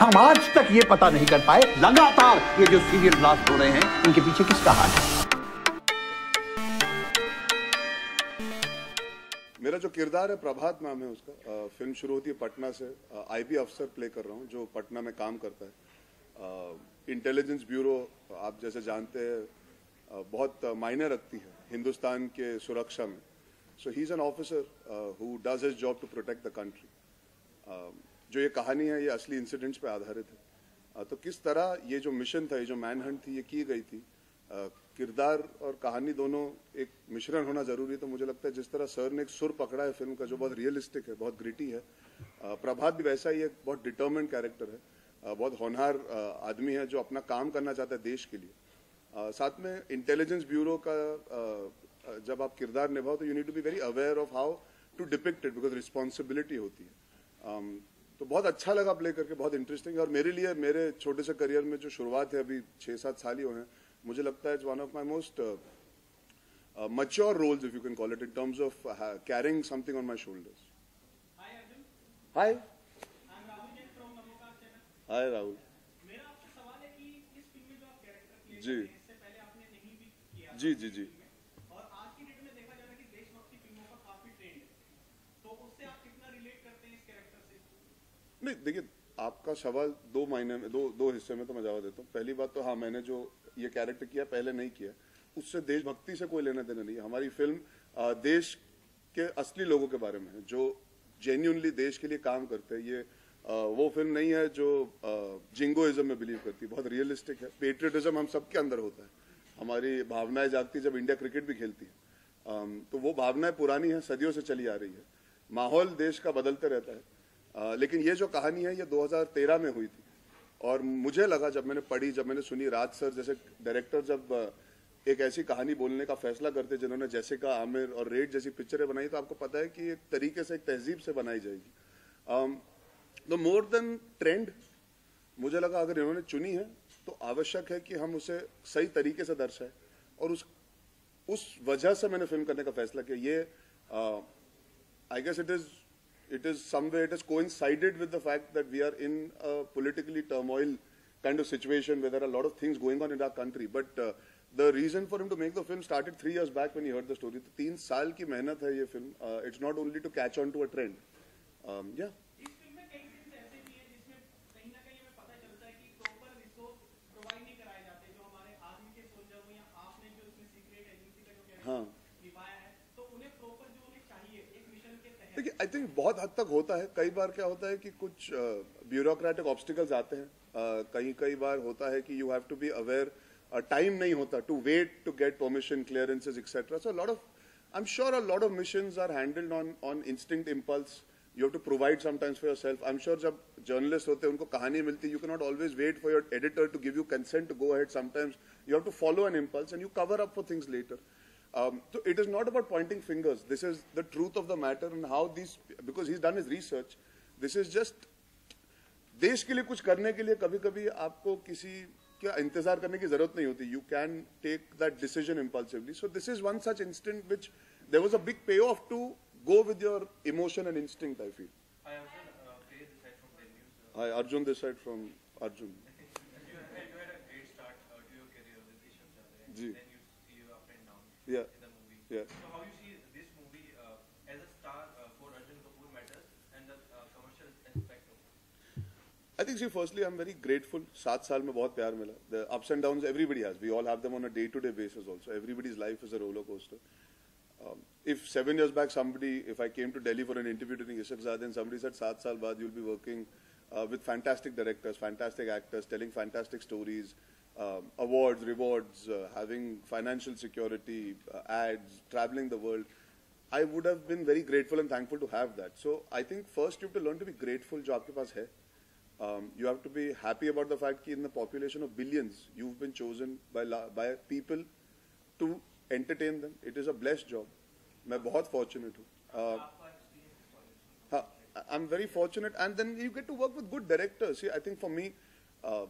हम आज तक ये पता नहीं कर पाए लगातार ये जो सीरियल ब्लास्ट हो रहे हैं इनके पीछे किसका हाथ है? मेरा जो किरदार है प्रभात नाम है उसका। अ, फ़िल्म शुरू होती है पटना से। आईबी अफसर प्ले कर रहा हूँ जो पटना में काम करता है। इंटेलिजेंस ब्यूरो आप जैसे जानते हैं बहुत मायने रखती है हिंदुस्तान के सुरक्षा में। So he is an officer who does his job to protect the country जो ये कहानी है, ये असली इंसिडेंट्स पे आधारित है। तो किस तरह ये जो मिशन था, ये जो मैन हंट थी, ये की गई थी? किरदार और कहानी दोनों एक मिश्रण होना ज़रूरी है तो मुझे लगता है जिस तरह सर ने एक सुर पकड़ा है फ़िल्म का, जो बहुत रियलिस्टिक है, बहुत ग्रिटी है प्रभात भी वैसा ही एक बहुत डिटर्मेंट कैरेक्टर है। बहुत होनहार आदमी है जो अपना काम करना चाहता है देश के लिए। साथ में इंटेलिजेंस ब्यूरो का जब आप किरदार निभाओ तो you need to be very aware of how to depict it because responsibility होती है। तो बहुत अच्छा लगा प्ले करके बहुत इंटरेस्टिंग और मेरे लिए मेरे छोटे से करियर में जो शुरुआत है अभी छह सात साल ही हुए मुझे लगता है it's one of my most mature roles if you can call it in terms of carrying something on my shoulders hi hi Rahul ji जी जी जी। नहीं, देखिए, आपका सवाल दो महीने में, दो दो हिस्से में तो मैं जवाब देता हूँ। पहली बात तो हाँ मैंने जो ये कैरेक्टर किया, पहले नहीं किया। उससे देशभक्ति से कोई लेना देना नहीं हमारी फ़िल्म देश के असली लोगों के बारे में है, जो जेन्यूनली देश के लिए काम करते हैं। ये वो फ़िल्म नहीं है जो जिंगोइज्म में बिलीव करती बहुत रियलिस्टिक है। पेट्रियटिज्म हम सबके अंदर होता है। हमारी भावनाएँ जागती जब इंडिया क्रिकेट भी खेलती है। तो वो भावनाएँ पुरानी है, सदियों से चली आ रही है। माहौल देश का बदलते रहता है। लेकिन ये जो कहानी है, ये 2013 में हुई थी। और मुझे लगा, जब मैंने पढ़ी, जब मैंने सुनी राज सर जैसे डायरेक्टर जब एक ऐसी कहानी बोलने का फैसला करते, जिन्होंने जैसिका, आमिर और रेड जैसी पिक्चरें बनाई तो आपको पता है कि एक तरीके से, एक तहजीब से बनाई जाएगी। तो मोर देन ट्रेंड मुझे लगा अगर इन्होंने चुनी है तो आवश्यक है कि हम उसे सही तरीके से दर्शाएँ। और उस उस वजह से मैंने फ़िल्म करने का फैसला किया। ये I guess it is it is somewhere it has coincided with the fact that we are in a politically turmoil kind of situation where there are a lot of things going on in our country but uh, the reason for him to make the film started three years back when he heard the story तो तीन साल की मेहनत है ये film it's not only to catch on to a trend um, yeah I think बहुत हद तक होता है। कई बार क्या होता है कि कुछ ब्यूरोक्रेटिक uh, ऑब्स्टिकल्स आते हैं। uh, कहीं कई बार होता है कि you have to be aware time नहीं होता to wait to get permission clearances etcetera so lot of I am sure a lot of missions are handled on on instinct impulse you have to provide sometimes for yourself I am sure जब journalist होते हैं उनको कहानी मिलती you can not always wait for your editor to give you consent to go ahead sometimes you have to follow an impulse and you cover up for things later Um, so it is not about pointing fingers. This is the truth of the matter and how these, because he's done his research, this is just, देश के लिए कुछ करने के लिए कभी कभी आपको किसी का इंतजार करने की जरूरत नहीं होती you can take that decision impulsively so this is one such instant which there was a big pay off to go with your emotion and instinct I feel I also uh, played this side from the news. Uh, I Arjun this side from Arjun you, had, you had a great start uh, to your career with Isham Chandra. Ji. Yeah. in the movie. Yeah. So how you see this movie uh, as a star uh, for Arjun Kapoor matters and the uh, commercial aspect of it? I think, see, firstly, I'm very grateful. सात साल में बहुत प्यार मिला. The ups and downs, everybody has. We all have them on a day-to-day basis also. Everybody's life is a roller coaster. Um, if seven years back somebody, if I came to Delhi for an interview during Ishaq Zade and somebody said, सात साल बाद you'll be working uh, with fantastic directors, fantastic actors, telling fantastic stories, um, awards, rewards, uh, having financial security, uh, ads, traveling the world, I would have been very grateful and thankful to have that. So I think first you have to learn to be grateful जो आपके पास है. Um, you have to be happy about the fact that in the population of billions, you've been chosen by la- by people to entertain them. It is a blessed job. मैं बहुत fortunate हूँ. Uh, आपका experience इस college में हाँ, I'm very fortunate, and then you get to work with good directors. See, I think for me, uh,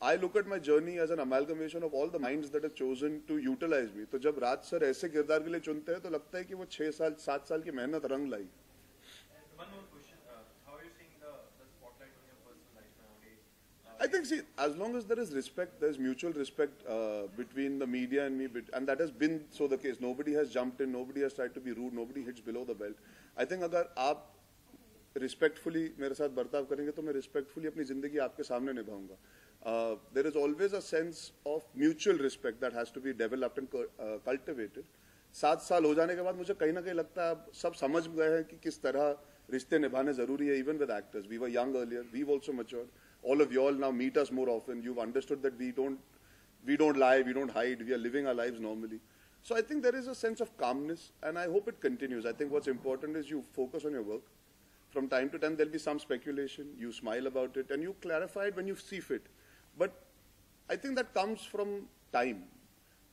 I look at my journey as an amalgamation of all the minds that have chosen to utilize me. तो जब राज sir ऐसे किरदार के लिए चुनते हैं तो लगता है कि वो छह साल सात साल की मेहनत रंग लाई. Uh? I think, see, as long as there is respect, there's mutual respect uh, between the media and me, and that has been so the case. Nobody has jumped in, nobody has tried to be rude, nobody hits below the belt. I think अगर आप respectfully मेरे साथ बर्ताव करेंगे तो मैं respectfully अपनी ज़िंदगी आपके सामने निभाऊँगा there is always a sense of mutual respect that has to be developed and cultivated सात साल हो जाने के बाद मुझे कहीं ना कहीं लगता है अब सब समझ गए हैं कि किस तरह रिश्ते निभाने ज़रूरी है even with actors we were young earlier we also mature all of you all now meet us more often. You've understood that we don't, we don't lie, we don't hide, we are living our lives normally. So I think there is a sense of calmness, and I hope it continues. I think what's important is you focus on your work. From time to time, there'll be some speculation. You smile about it, and you clarify it when you see fit. I think that comes from time.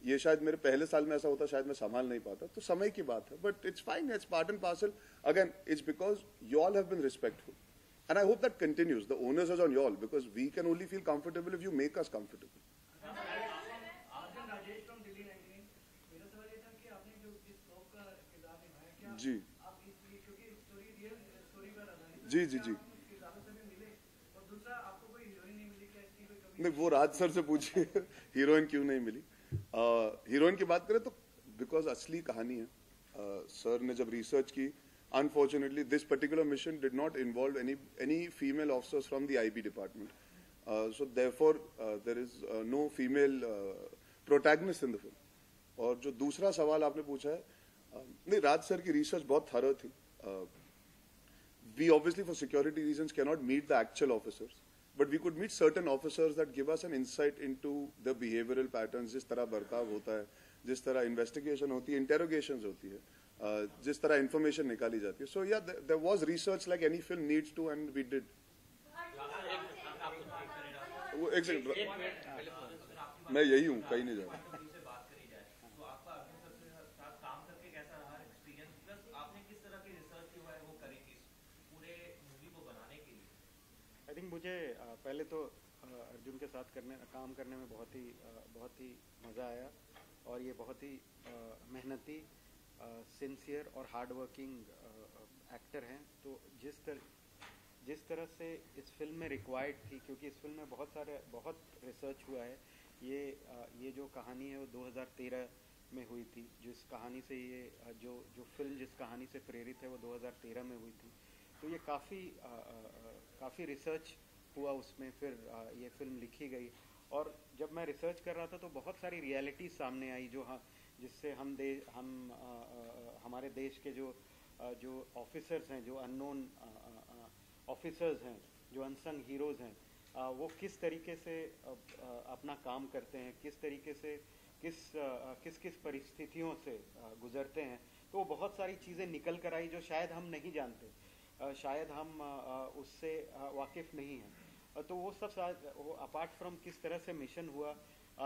ये शायद मेरे पहले साल में ऐसा होता शायद मैं संभाल नहीं पाता। तो समय की बात है। But it's fine it's part and parcel again it's because you all have been respectful and I hope that continues the onus is on you all because we can only feel comfortable if you make us comfortable जी जी जी। दिल्ली नहीं, वो राज sir से पूछिए। Heroine क्यों नहीं मिली? Heroine की बात करें तो बिकॉज़ असली कहानी है। सर ने जब रिसर्च की unfortunately this particular mission did not involve any any female officers from the IB department so therefore there is no female protagonist in the film और जो दूसरा सवाल आपने पूछा है नहीं, राज सर की रिसर्च बहुत थरो थी। We obviously for security security reasons cannot meet the actual officers. But we could meet certain officers that give us an insight into the behavioral patterns जिस तरह बर्ताव होता है जिस तरह investigation होती है interrogations होती है uh, जिस तरह information निकाली जाती है so yeah there, there was research like any film needs to and we did वो एक सेकंड मैं यही हूँ कहीं नहीं जा रहा से बात करी जाए तो आपका अर्जुन सर के साथ काम करके कैसा रहा एक्सपीरियंस प्लस आपने किस तरह की रिसर्च जो है वो करी थी इस पूरे मूवी को बनाने के लिए आई थिंक मुझे पहले तो अर्जुन के साथ करने, काम करने में बहुत ही बहुत ही मज़ा आया और ये बहुत ही मेहनती सिंसियर और हार्ड वर्किंग एक्टर हैं। तो जिस तरह जिस तरह से इस फ़िल्म में रिक्वायर्ड थी, क्योंकि इस फ़िल्म में बहुत सारे, बहुत रिसर्च हुआ है, ये ये जो कहानी है वो 2013 में हुई थी। जिस कहानी से ये जो जो फ़िल्म जिस कहानी से प्रेरित है वो 2013 में हुई थी। तो ये काफ़ी काफ़ी रिसर्च हुआ उसमें फिर ये फ़िल्म लिखी गई। और जब मैं रिसर्च कर रहा था तो बहुत सारी रियलिटी सामने आई जो हाँ जिससे हम दे हम अ, अ, हमारे देश के जो अ, जो ऑफिसर्स हैं जो अननोन ऑफिसर्स हैं जो अनसंग हीरोज़ हैं वो किस तरीके से अपना काम करते हैं किस तरीके से किस किस किस परिस्थितियों से गुजरते हैं तो बहुत सारी चीज़ें निकल कर आई जो शायद हम नहीं जानते। शायद हम उससे वाकिफ नहीं हैं। तो वो सब वो अपार्ट फ्रॉम किस तरह से मिशन हुआ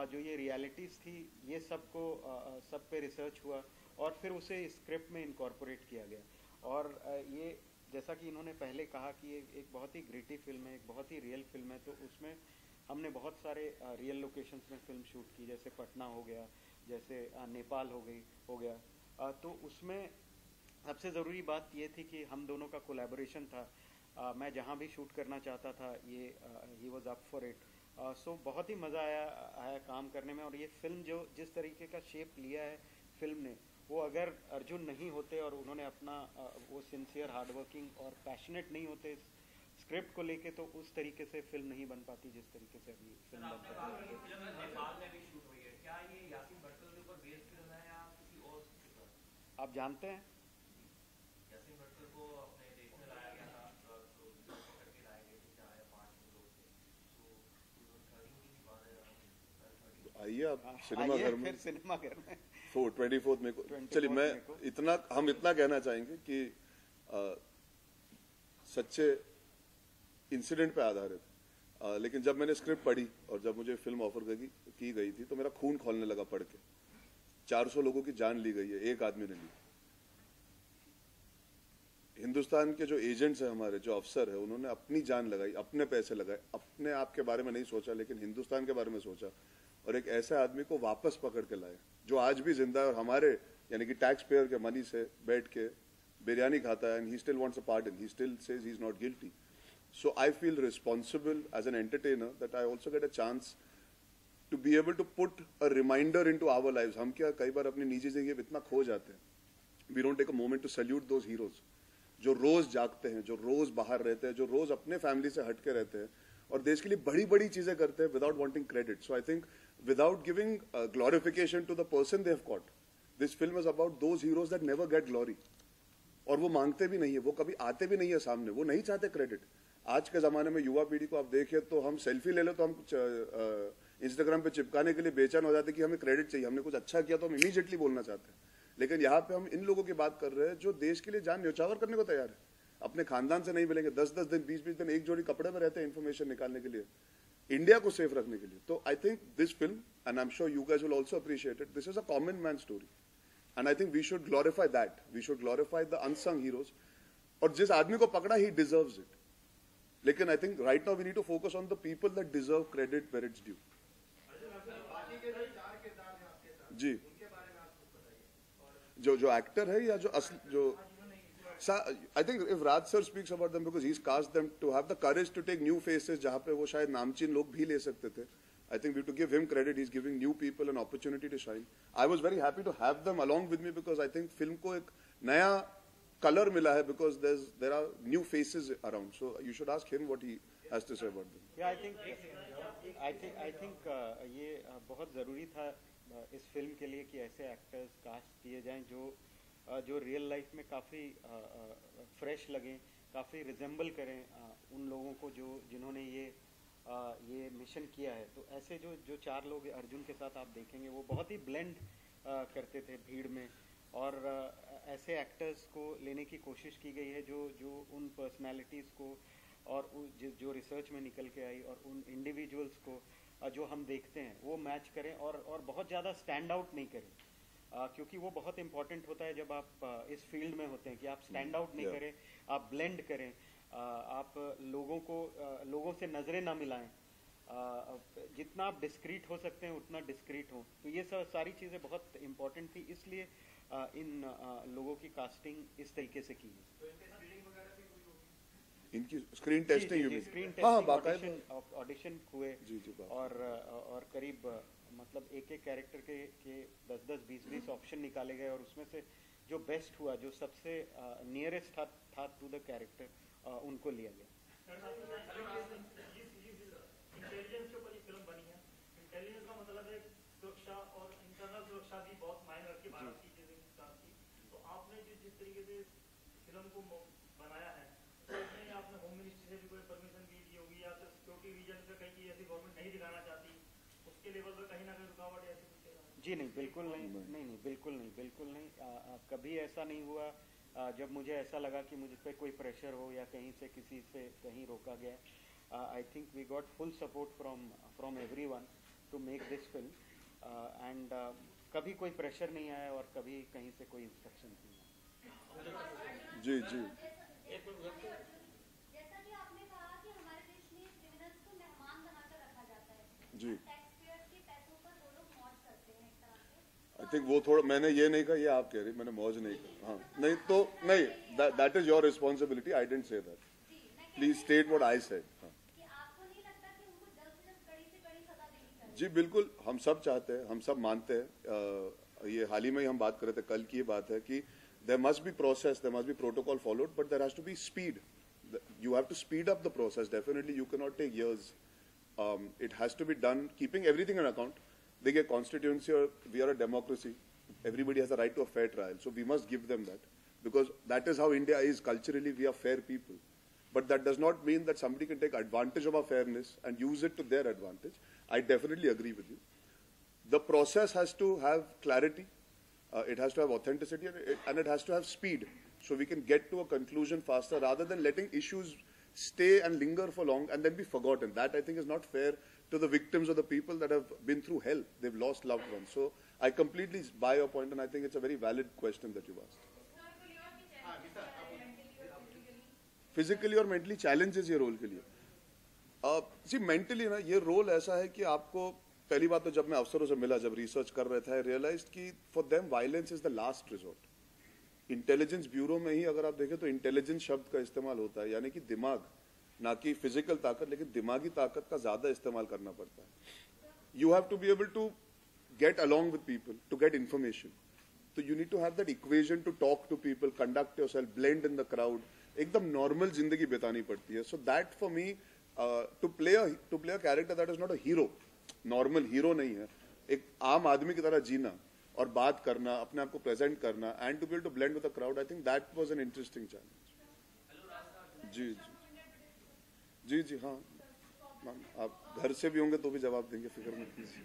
जो ये रियलिटीज़ थी ये सबको अ, अ, सब पे रिसर्च हुआ और फिर उसे स्क्रिप्ट में इनकॉर्पोरेट किया गया। और ये जैसा कि इन्होंने पहले कहा कि ये एक बहुत ही ग्रेटी फ़िल्म है एक बहुत ही रियल फ़िल्म है तो उसमें हमने बहुत सारे रियल लोकेशंस में फ़िल्म शूट की जैसे पटना हो गया जैसे नेपाल हो गई हो गया। तो उसमें सबसे ज़रूरी बात ये थी कि हम दोनों का कोलैबोरेशन था। मैं जहाँ भी शूट करना चाहता था ये he was up for it so बहुत ही मज़ा आया आया काम करने में और ये फ़िल्म जो जिस तरीके का शेप लिया है फ़िल्म ने वो अगर अर्जुन नहीं होते और उन्होंने अपना वो सिंसियर हार्डवर्किंग और पैशनेट नहीं होते स्क्रिप्ट को लेके तो उस तरीके से फ़िल्म नहीं बन पाती जिस तरीके से अभी फ़िल्म बन पाती है। फ़िल्म नेपाल में भी शूट हुई है क्या ये यासीन भटकल के ऊपर बेस्ड फ़िल्म है या किसी और के ऊपर आप जानते हैं यासीन भटकल को अपने देश में लाया गया था तो तो पकड़ के लाए गए थे चार या पाँच लोग थे तो थर्टीन की बात है थर्टीन आइए आप सिनेमा घर में। सिनेमा घर में। फोर ट्वेंटी फोर्थ में चलिए मैं इतना हम इतना कहना चाहेंगे कि अ, सच्चे इंसिडेंट पे आधारित। लेकिन जब मैंने स्क्रिप्ट पढ़ी और जब मुझे फ़िल्म ऑफ़र की, की गई थी तो मेरा खून खोलने लगा पढ़ के। 400 लोगों की जान ली गई है एक आदमी ने ली। हिंदुस्तान के जो एजेंट्स हैं हमारे जो अफसर है उन्होंने अपनी जान लगाई अपने पैसे लगाए अपने आप के बारे में नहीं सोचा लेकिन हिंदुस्तान के बारे में सोचा। और एक ऐसे आदमी को वापस पकड़ के लाए, जो आज भी ज़िंदा है और हमारे, यानी कि टैक्स पेयर के मनी से बैठ के बिरयानी खाता है and he still wants a pardon he still says he is not guilty So I feel responsible as an entertainer that I also get a chance to be able to put a reminder into our lives. हम क्या कई बार अपनी निजी ज़िंदगी में इतना खो जाते हैं। We don't take a moment to salute those heroes जो रोज जागते हैं, जो रोज बाहर रहते हैं, जो रोज अपने फैमिली से हटके रहते हैं और देश के लिए बड़ी बड़ी चीज़ें करते हैं without wanting credit so I think without giving glorification to the person they have caught this film is about those heroes that never get glory और वो मांगते भी नहीं है, वो कभी आते भी नहीं है सामने, वो नहीं चाहते क्रेडिट आज के जमाने में युवा पीढ़ी को आप देखिए तो हम सेल्फी ले लो तो हम इंस्टाग्राम पे चिपकाने के लिए बेचैन हो जाते कि हमें क्रेडिट चाहिए, हमने कुछ अच्छा किया तो हम इमीजिएटली बोलना चाहते हैं। लेकिन यहाँ पे हम इन लोगों की बात कर रहे हैं जो देश के लिए जान न्यौछावर करने को तैयार है। अपने खानदान से नहीं मिलेंगे, दस दस दिन, बीस बीस दिन एक जोड़ी कपड़े में रहते हैं इन्फॉर्मेशन निकालने के लिए। इंडिया को सेफ़ रखने के लिए। तो I think this film and I am sure you guys will also appreciate it this is a common man story and I think we should glorify that we should glorify the unsung heroes और जिस आदमी को पकड़ा ही deserve it लेकिन I think right now we need to focus on the people that deserve credit where it's due जी। जो जो actor है या जो असल, जो I think if Raj sir speaks about them because he cast them to have the courage to take new faces जहां पे वो शायद नामचीन लोग भी ले सकते थे I think we to give him credit he is giving new people an opportunity to shine I was very happy to have them along with me because I think film को एक नया कलर मिला है because there are new faces around so you should ask him what he has to say about them I think I think I think ये uh, बहुत ज़रूरी था uh, इस फिल्म के लिए कि ऐसे एक्टर्स कास्ट किए जाएं जो uh, जो रियल लाइफ में काफ़ी फ्रेश लगें, काफ़ी रिजेंबल करें उन लोगों को जो, जिन्होंने ये ये मिशन किया है। तो ऐसे जो जो चार लोग अर्जुन के साथ आप देखेंगे, वो बहुत ही ब्लेंड करते थे भीड़ में। और ऐसे एक्टर्स को लेने की कोशिश की गई है, जो जो उन पर्सनालिटीज़ को और जो रिसर्च में निकल के आई और उन इंडिविजुअल्स को जो हम देखते हैं, वो मैच करें और और बहुत ज़्यादा स्टैंड आउट नहीं करें। अ, क्योंकि वो बहुत इंपॉर्टेंट होता है जब आप अ, इस फ़ील्ड में होते हैं कि आप स्टैंड आउट नहीं Yeah. करें आप ब्लेंड करें अ, आप लोगों को लोगों से नज़रें ना मिलाएँ जितना आप डिस्क्रीट हो सकते हैं उतना डिस्क्रीट हो। तो ये सब सारी चीज़ें बहुत इंपॉर्टेंट थी इसलिए इन लोगों की कास्टिंग इस तरीके से की है इनकी screen testing screen testing audition हुए जी, जी, और और करीब मतलब एक एक कैरेक्टर के के दस दस, बीस बीस ऑप्शन निकाले गए और उसमें से जो बेस्ट हुआ, जो सबसे नियरेस्ट था था टू द कैरेक्टर उनको लिया गया। है। मतलब तो आपने होम मिनिस्ट्री से भी कोई परमिशन ली होगी या तो सिक्योरिटी रीजन कहीं ऐसी गवर्नमेंट नहीं दिखाना चाहती उसके लेवल पर कहीं ना कहीं रुकावट ऐसी? जी नहीं बिल्कुल नहीं नहीं नहीं बिल्कुल नहीं बिल्कुल नहीं। आ, आ, कभी ऐसा नहीं हुआ आ, जब मुझे ऐसा लगा कि मुझ पर कोई प्रेशर हो या कहीं से किसी से कहीं रोका गया। I think we got full support from from everyone to make this film and कभी कोई प्रेशर नहीं आया और कभी कहीं से कोई इंस्ट्रक्शन नहीं आया। जी जी। जैसा थिंक वो थोड़ा मैंने ये नहीं कहा, ये आप कह रही मैंने मौज नहीं कहा। हाँ नहीं तो नहीं that is your responsibility I didn't say that please state what I say जी, बिल्कुल, हम सब चाहते हैं, हम सब मानते हैं ये हाल ही में ही हम बात कर रहे थे, कल की ये बात है कि there must be process there must be protocol followed but there has to be speed you have to speed up the process definitely you can not take years it has to be done keeping everything in they get constituency we are a democracy. Everybody has a right to a fair trial. So we must give them that because that is how India is culturally. We are fair people. But that does not mean that somebody can take advantage of our fairness and use it to their advantage. I definitely agree with you. The process has to have clarity, uh, it has to have authenticity, and it has to have speed. So we can get to a conclusion faster rather than letting issues stay and linger for long and then be forgotten. That I think is not fair to the victims or the people that have been through hell. They've lost loved ones. So I completely buy your point, and I think it's a very valid question that you've asked. Physically और mentally challenges ये role के लिए uh, जी mentally ना ये role ऐसा है कि आपको पहली बात तो जब मैं अफसरों से मिला जब रिसर्च कर रहे थे रियलाइज कि for them violence is the last resort Intelligence Bureau में ही अगर आप देखें तो इंटेलिजेंस शब्द का इस्तेमाल होता है। यानी कि दिमाग, ना कि फ़िज़िकल ताकत, लेकिन दिमागी ताकत का ज़्यादा इस्तेमाल करना पड़ता है। You have to be able to get along with people to get information तो you need to have that equation to talk to people conduct yourself blend in the crowd एकदम नॉर्मल ज़िंदगी बितानी पड़ती है। So that for me to play to play a character that is not a hero normal hero नहीं है। एक आम आदमी की तरह जीना और बात करना, अपने आप को प्रेजेंट करना and to be to blend with the crowd I think that was an interesting challenge जी जी। जी जी हाँ। मैम, आप घर से भी होंगे तो भी जवाब देंगे, फ़िक्र मत कीजिए।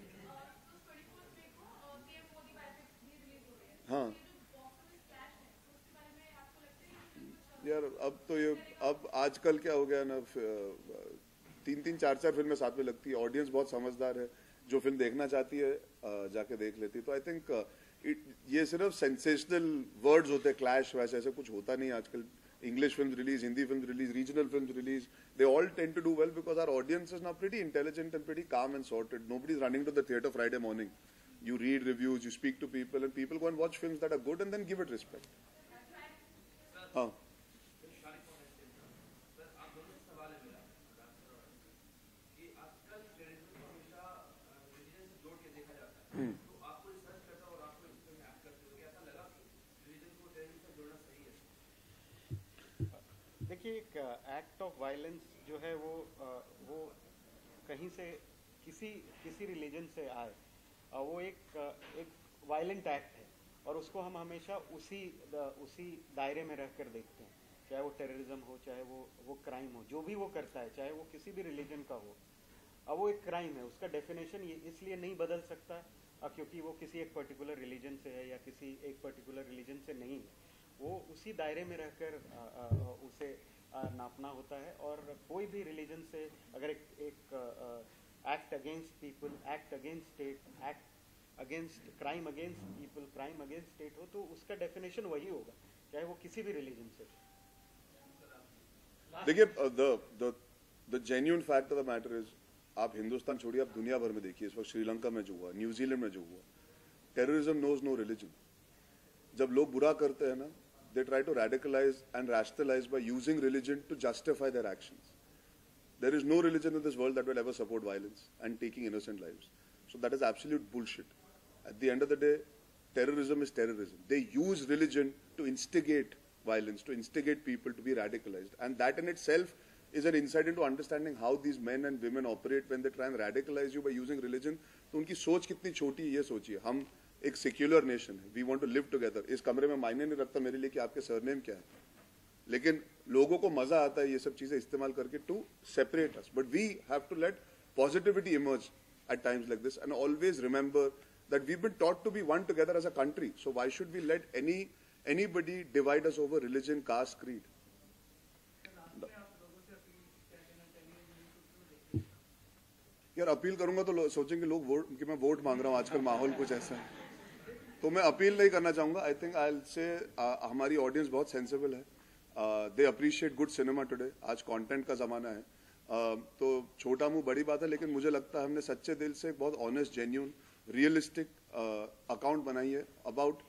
हाँ। यार, अब तो ये, अब आजकल क्या हो गया ना तीन तीन, चार चार फ़िल्में साथ में लगती है। ऑडियंस बहुत समझदार है। जो फ़िल्म देखना चाहती है जाके देख लेती है। तो आई थिंक ये सिर्फ़ सेंसेशनल वर्ड्स होते हैं क्लैश वैसे ऐसे कुछ होता नहीं आजकल। English film release Hindi film release regional film release they all tend to do well because our audience is now pretty intelligent and pretty calm and sorted nobody running to the theatre Friday morning you read reviews, you speak to people, and people go and watch films that are good and then give it respect. हाँ आप दोनों से सवाल है मेरा dancer और कि आजकल टेररिज्म को हमेशा रिलीजन से जोड़ के देखा जाता है तो आपको रिसर्च करता और आपको इस फ़िल्म में एक्ट करते हुए ऐसा लगा कि रिलीजन को टेररिज्म से जोड़ना सही है देखिए एक एक्ट ऑफ़ वायलेंस जो है वो वो कहीं से किसी किसी रिलीजन से आए वो एक एक वायलेंट एक्ट है और उसको हम हमेशा उसी उसी दायरे में रहकर देखते हैं। चाहे वो टेररिज्म हो चाहे वो वो क्राइम हो जो भी वो करता है चाहे वो किसी भी रिलीजन का हो अब वो एक क्राइम है उसका डेफिनेशन ये इसलिए नहीं बदल सकता अ, क्योंकि वो किसी एक पर्टिकुलर रिलीजन से है या किसी एक पर्टिकुलर रिलीजन से नहीं है वो उसी दायरे में रहकर उसे नापना होता है और कोई भी रिलीजन से अगर एक एक act against people act against state act against crime against people crime against state हो तो उसका डेफिनेशन वही होगा चाहे वो किसी भी रिलीजन से हो। देखिए the the the genuine fact of the matter is आप हिंदुस्तान छोड़िए, आप दुनिया भर में देखिए, इस वक्त श्रीलंका में जो हुआ न्यूजीलैंड में जो हुआ टेररिज्म नोज़ नो रिलीजन जब लोग बुरा करते हैं ना they try to radicalise and rationalise by using religion to justify their action there is no religion in this world that will ever support violence and taking innocent live so that is absolute bullshit at the end of the day terrorism is terrorism they use religion to instigate violence, to instigate people to be radicalized. And that in itself is an insight into understanding how these men and women operate when they try and radicalize you by using religion. तो उनकी सोच कितनी छोटी है, ये सोचिए। हम एक सेक्युलर नेशन है। We want to live together इस कमरे में मायने नहीं रखता मेरे लिए कि आपके सरनेम क्या है। लेकिन लोगों को मज़ा आता है ये सब चीज़ें इस्तेमाल करके to separate us but we have to let positivity emerge at times like this and always remember that we been taught to be one together as a country so why should we let any anybody divide us over religion caste creed यार appeal करूँगा तो सोचेंगे लोग vote कि मैं vote मांग रहा हूँ आजकल माहौल कुछ ऐसा है। तो मैं अपील नहीं करना चाहूँगा। आई थिंक आई से हमारी ऑडियंस बहुत सेंसिबल है। They appreciate good cinema today आज कंटेंट का जमाना है। uh, तो छोटा मुँह बड़ी बात है लेकिन मुझे लगता है हमने सच्चे दिल से एक बहुत ऑनेस्ट जेन्यून रियलिस्टिक अकाउंट बनाई है। About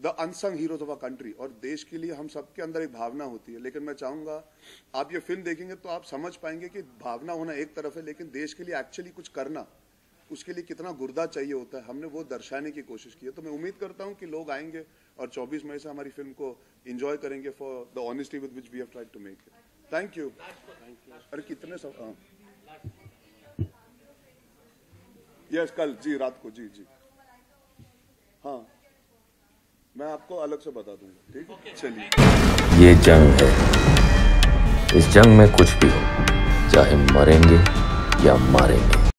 the unsung heroes of a country और देश के लिए हम सबके अंदर एक भावना होती है। लेकिन मैं चाहूँगा, आप ये फ़िल्म देखेंगे तो आप समझ पाएँगे कि भावना होना एक तरफ़ है, लेकिन देश के लिए एक्चुअली कुछ करना, उसके लिए कितना गुर्दा चाहिए होता है, हमने वो दर्शाने की कोशिश की है। तो मैं उम्मीद करता हूँ कि लोग आएँगे और 24 मई से हमारी फ़िल्म को एंजॉय करेंगे for the honesty with which we have tried to make it thank you अरे कितने सब हाँ। यस कल, जी, रात को, जी जी। हाँ। मैं आपको अलग से बता दूँगा ठीक है? चलिए। ये जंग है। इस जंग में कुछ भी हो चाहे मरेंगे या मारेंगे।